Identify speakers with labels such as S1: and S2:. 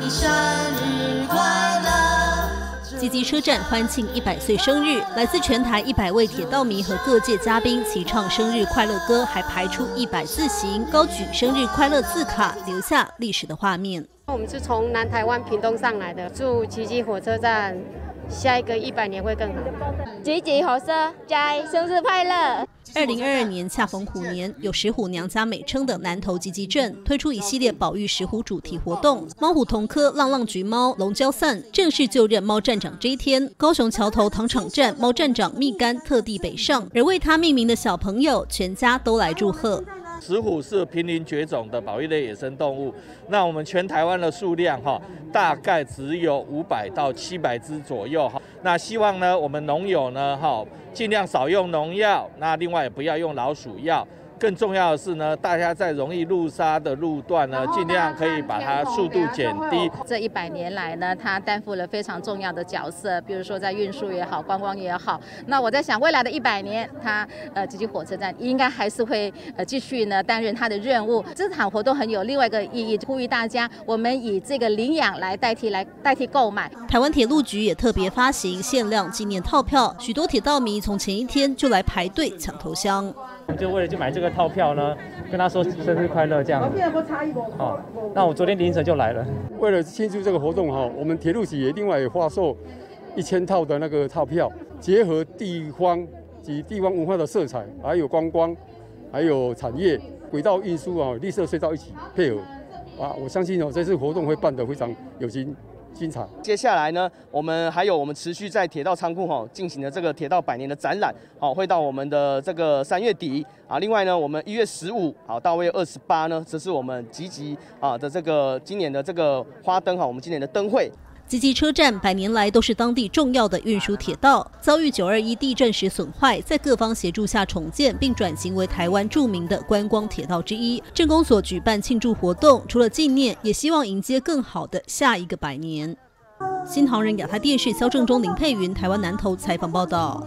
S1: 你生日快乐！
S2: 吉吉车站欢庆一百岁生日，来自全台一百位铁道迷和各界嘉宾齐唱生日快乐歌，还排出一百字形，高举生日快乐字卡，留下历史的画面。
S3: 我们是从南台湾屏东上来的，祝吉吉火车站下一个一百年会更好。
S4: 吉吉火车站生日快乐！
S2: 二零二二年恰逢虎年，有石虎娘家美称的南投集集镇推出一系列保育石虎主题活动。猫虎同科浪浪橘猫龙交散，正式就任猫站长这一天，高雄桥头糖厂站猫站长蜜柑特地北上，而为他命名的小朋友全家都来祝贺。
S5: 石虎是濒临绝种的保育类野生动物，那我们全台湾的数量哈，大概只有五百到七百只左右哈。那希望呢，我们农友呢哈，尽量少用农药，那另外也不要用老鼠药。更重要的是呢，大家在容易路杀的路段呢，尽量可以把它速度减低。
S6: 这一百年来呢，它担负了非常重要的角色，比如说在运输也好，观光也好。那我在想，未来的一百年，它呃，吉吉火车站应该还是会呃继续呢担任它的任务。这场活动很有另外一个意义，呼吁大家，我们以这个领养来代替来代替购买。
S2: 台湾铁路局也特别发行限量纪念套票，许多铁道迷从前一天就来排队抢头香。
S7: 就为了去买这个套票呢，跟他说生日快乐这样。好，那我昨天凌晨就来了。
S8: 为了庆祝这个活动哈，我们铁路局也另外也发售一千套的那个套票，结合地方及地方文化的色彩，还有观光，还有产业、轨道运输啊、绿色隧道一起配合啊，我相信哦，这次活动会办得非常有心。精彩。
S9: 接下来呢，我们还有我们持续在铁道仓库哈进行的这个铁道百年的展览，好，会到我们的这个三月底啊。另外呢，我们一月十五好到二月二十八呢，这是我们集集啊的这个今年的这个花灯哈，我们今年的灯会。
S2: 吉吉车站百年来都是当地重要的运输铁道，遭遇九二一地震时损坏，在各方协助下重建，并转型为台湾著名的观光铁道之一。镇公所举办庆祝活动，除了纪念，也希望迎接更好的下一个百年。新唐人亚太电视肖正中、林佩云，台湾南投采访报道。